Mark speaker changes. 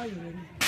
Speaker 1: はい